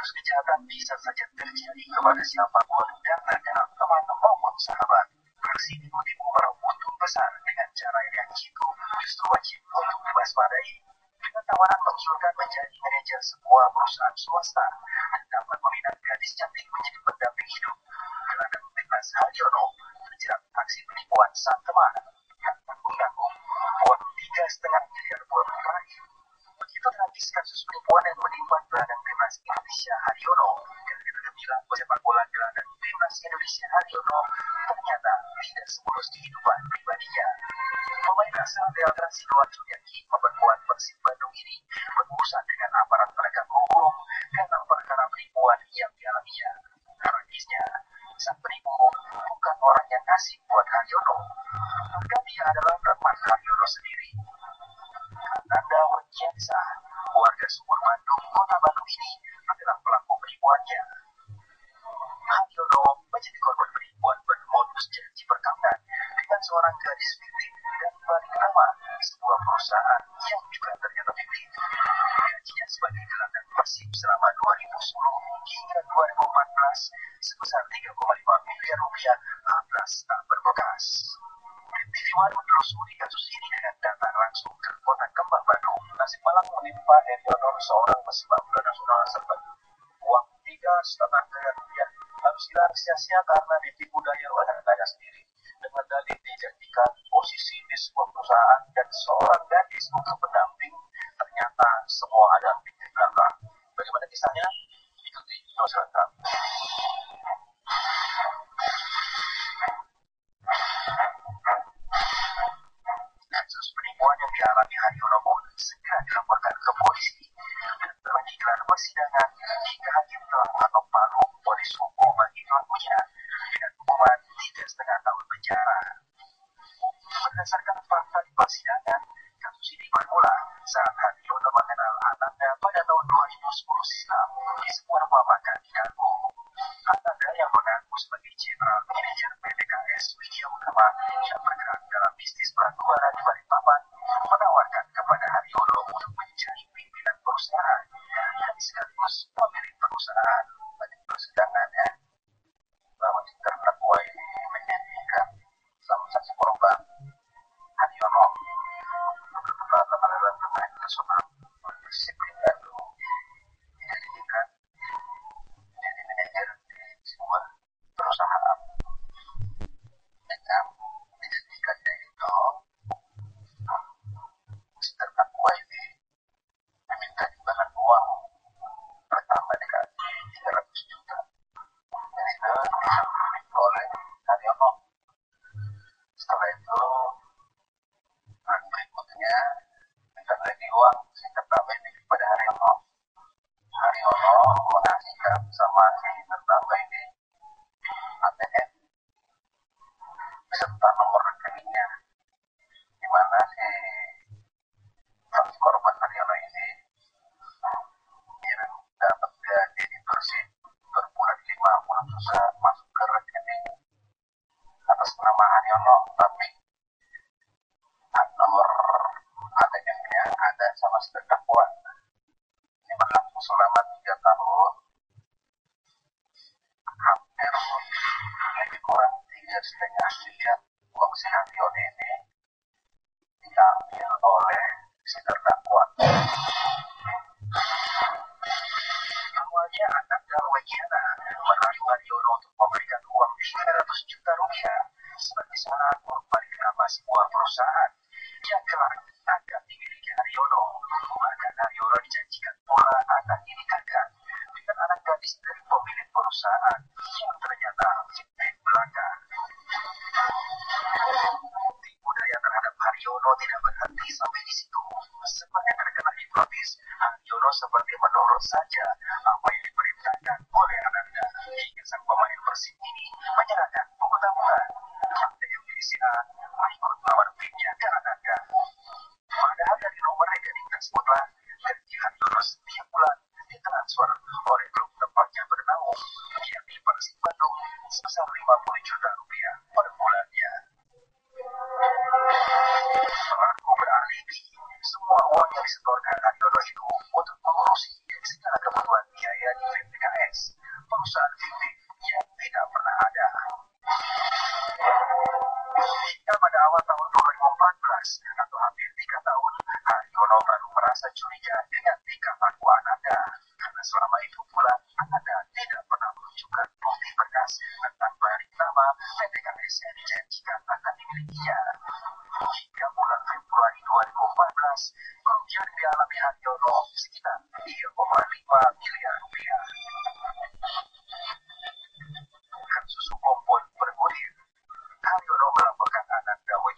modus kejahatan bisa saja terjadi kepada siapa pun dan terkena teman maupun sahabat. Aksi tipu-tipu meraup untung besar dengan cara yang jitu justru wajib untuk diwaspadai. Dengan tawaran mengiurkan menjadi manajer sebuah perusahaan swasta dapat meminang gadis cantik menjadi pendamping hidup. Gelandang timnas Haryono terjerat aksi penipuan sang teman yang tanggung-tanggung uang tiga setengah Asal Delta Sidoarjo Yaki memperkuat Persib Bandung ini berurusan dengan aparat penegak hukum karena perkara penipuan yang dialaminya. Tragisnya, sang penipu bukan orang yang asing buat Haryono, melainkan dia adalah teman Haryono sendiri. Nanda Wajiansa, warga Sumur Bandung, kota Bandung ini adalah pelaku penipuannya. Haryono menjadi korban penipuan bermodus janji perkawinan dengan seorang gadis perusahaan yang juga ternyata fiktif. Gajinya sebagai gelandang Persib selama 2010 hingga 2014 sebesar 3,5 miliar rupiah atas tak berbekas. TV One menelusuri kasus ini dengan datang langsung ke kota Kembang Bandung. Nasib malang menimpa Haryono seorang pesepak bola nasional serba uang tiga setengah miliar rupiah harus hilang sia-sia karena ditipu daya daya sendiri posisi di sebuah perusahaan dan seorang gadis untuk pendamping ternyata semua ada di belakang. Bagaimana kisahnya? Ikuti terus lengkap. Kasus penipuan yang dialami Haryono pun segera dilaporkan ke polisi dan digelar persidangan hingga hakim telah mengetok palu polis hukum bagi pelakunya 2010 silam di sebuah rumah makan di Dago. Ananda yang mengaku sebagai general manager PTKS Widya Utama yang bergerak dalam bisnis batubara di Balikpapan menawarkan kepada Haryono untuk menjadi pimpinan perusahaan dan sekaligus pemilik perusahaan. Pada persidangan ya, bahwa terdakwa ini menjadikan salah satu korban Haryono kebetulan adalah pemain nasional beserta nomor rekeningnya di mana si ada terdakwa ini berlangsung selama tiga tahun hampir lebih kurang tiga setengah miliar uang Haryono ini diambil oleh si terdakwa. Awalnya anak Darwajiana merayu Haryono untuk memberikan uang 300 juta rupiah sebagai syarat berbalik nama sebuah perusahaan yang kelak Haryono. Haryono dijanjikan pula akan dinikahkan dengan anak gadis dari pemilik perusahaan yang ternyata fiktif belaka. Tipu daya terhadap Haryono tidak berhenti sampai di situ. Sebagai terkena hipnotis, Haryono seperti menurut saja apa tahun 2014 atau hampir tiga tahun, Haryono baru merasa curiga dengan tingkah laku Ananda. Karena selama itu pula, Ananda tidak pernah menunjukkan bukti berkas tentang balik nama PTKS yang dijanjikan akan dimilikinya. Hingga bulan Februari 2014, kerugian dialami Haryono sekitar 3,5 miliar rupiah.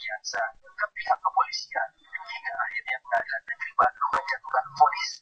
Wajiansa ke pihak kepolisian. Hingga akhirnya pengadilan negeri Bandung menjatuhkan vonis 3,6